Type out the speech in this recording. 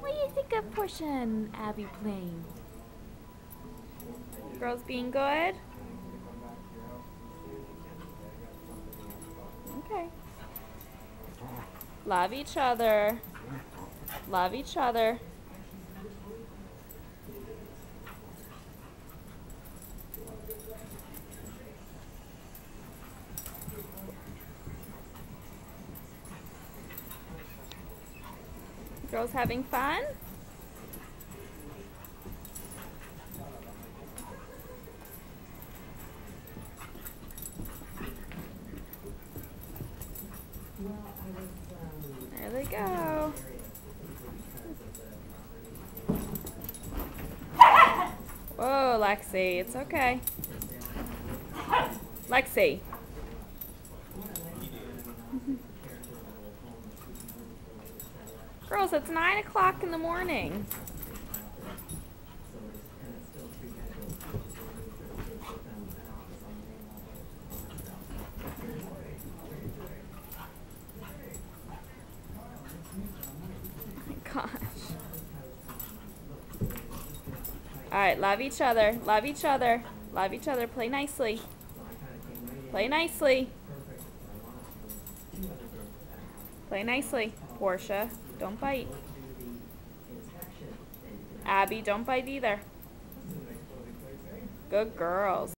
What do you think of Porscha and Abbie playing? Girls being good? Okay. Love each other. Love each other. Girls having fun? There they go. Whoa, Lexi, it's okay. Lexi. Girls, it's nine o'clock in the morning. Oh gosh. All right, love each other. Love each other. Love each other. Play nicely. Play nicely. Play nicely. Porscha, don't bite. Abbie, don't bite either. Good girls.